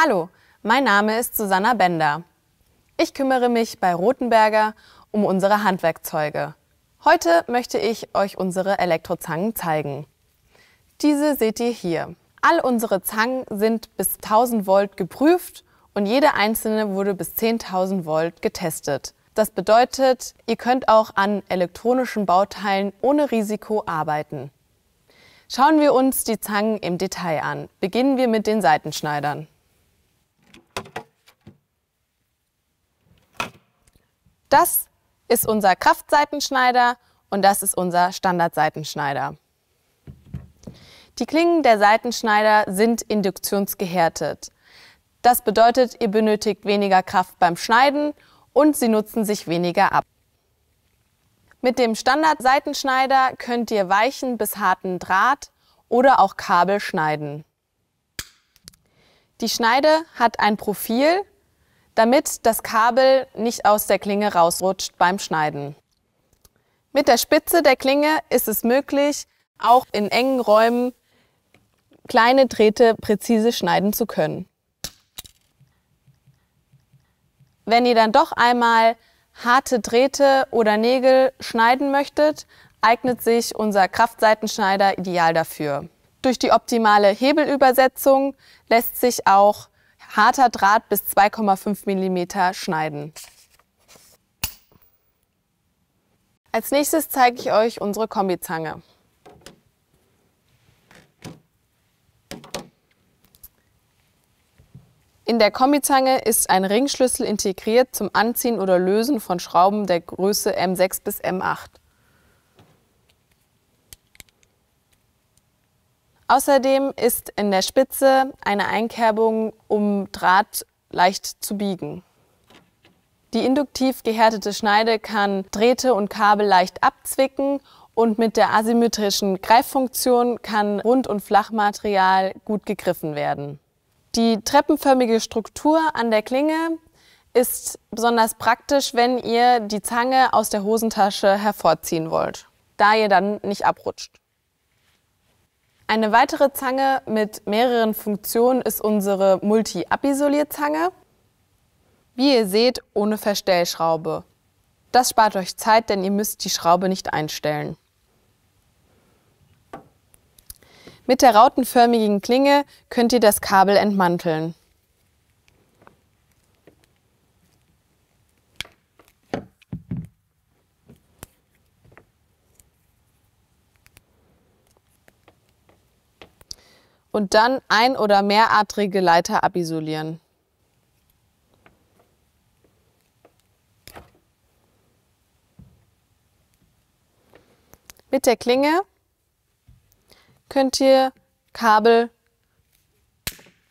Hallo, mein Name ist Susanna Bender. Ich kümmere mich bei Rothenberger um unsere Handwerkzeuge. Heute möchte ich euch unsere Elektrozangen zeigen. Diese seht ihr hier. All unsere Zangen sind bis 1000 Volt geprüft und jede einzelne wurde bis 10.000 Volt getestet. Das bedeutet, ihr könnt auch an elektronischen Bauteilen ohne Risiko arbeiten. Schauen wir uns die Zangen im Detail an. Beginnen wir mit den Seitenschneidern. Das ist unser Kraftseitenschneider und das ist unser Standardseitenschneider. Die Klingen der Seitenschneider sind induktionsgehärtet. Das bedeutet, ihr benötigt weniger Kraft beim Schneiden und sie nutzen sich weniger ab. Mit dem Standardseitenschneider könnt ihr weichen bis harten Draht oder auch Kabel schneiden. Die Schneide hat ein Profil, damit das Kabel nicht aus der Klinge rausrutscht beim Schneiden. Mit der Spitze der Klinge ist es möglich, auch in engen Räumen kleine Drähte präzise schneiden zu können. Wenn ihr dann doch einmal harte Drähte oder Nägel schneiden möchtet, eignet sich unser Kraftseitenschneider ideal dafür. Durch die optimale Hebelübersetzung lässt sich auch harter Draht bis 2,5 mm schneiden. Als nächstes zeige ich euch unsere Kombizange. In der Kombizange ist ein Ringschlüssel integriert zum Anziehen oder Lösen von Schrauben der Größe M6 bis M8. Außerdem ist in der Spitze eine Einkerbung, um Draht leicht zu biegen. Die induktiv gehärtete Schneide kann Drähte und Kabel leicht abzwicken und mit der asymmetrischen Greiffunktion kann Rund- und Flachmaterial gut gegriffen werden. Die treppenförmige Struktur an der Klinge ist besonders praktisch, wenn ihr die Zange aus der Hosentasche hervorziehen wollt, da ihr dann nicht abrutscht. Eine weitere Zange mit mehreren Funktionen ist unsere Multi-Abisolierzange. Wie ihr seht, ohne Verstellschraube. Das spart euch Zeit, denn ihr müsst die Schraube nicht einstellen. Mit der rautenförmigen Klinge könnt ihr das Kabel entmanteln. Und dann ein- oder mehradrige Leiter abisolieren. Mit der Klinge könnt ihr Kabel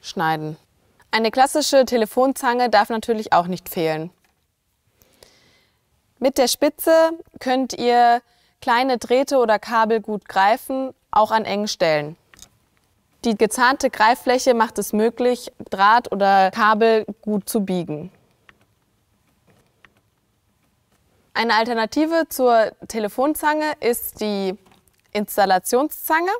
schneiden. Eine klassische Telefonzange darf natürlich auch nicht fehlen. Mit der Spitze könnt ihr kleine Drähte oder Kabel gut greifen, auch an engen Stellen. Die gezahnte Greiffläche macht es möglich, Draht oder Kabel gut zu biegen. Eine Alternative zur Telefonzange ist die Installationszange.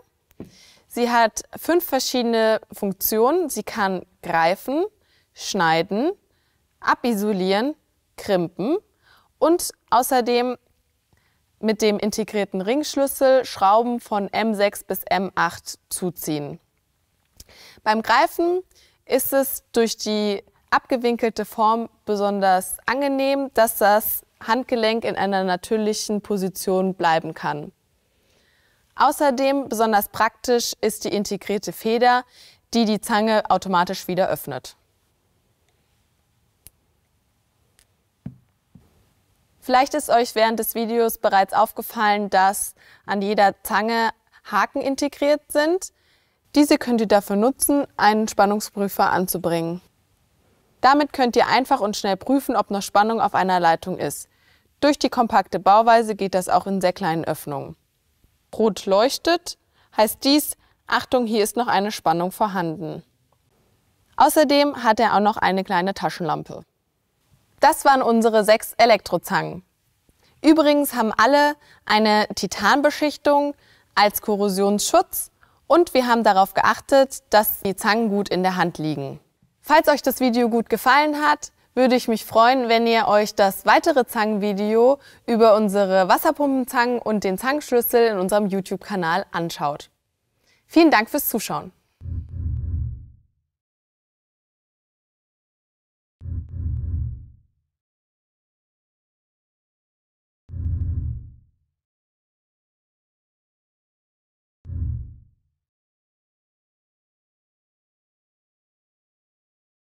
Sie hat fünf verschiedene Funktionen. Sie kann greifen, schneiden, abisolieren, krimpen und außerdem mit dem integrierten Ringschlüssel Schrauben von M6 bis M8 zuziehen. Beim Greifen ist es durch die abgewinkelte Form besonders angenehm, dass das Handgelenk in einer natürlichen Position bleiben kann. Außerdem besonders praktisch ist die integrierte Feder, die die Zange automatisch wieder öffnet. Vielleicht ist euch während des Videos bereits aufgefallen, dass an jeder Zange Haken integriert sind. Diese könnt ihr dafür nutzen, einen Spannungsprüfer anzubringen. Damit könnt ihr einfach und schnell prüfen, ob noch Spannung auf einer Leitung ist. Durch die kompakte Bauweise geht das auch in sehr kleinen Öffnungen. Rot leuchtet, heißt dies, Achtung, hier ist noch eine Spannung vorhanden. Außerdem hat er auch noch eine kleine Taschenlampe. Das waren unsere sechs Elektrozangen. Übrigens haben alle eine Titanbeschichtung als Korrosionsschutz und wir haben darauf geachtet, dass die Zangen gut in der Hand liegen. Falls euch das Video gut gefallen hat, würde ich mich freuen, wenn ihr euch das weitere Zangenvideo über unsere Wasserpumpenzangen und den Zangenschlüssel in unserem YouTube-Kanal anschaut. Vielen Dank fürs Zuschauen.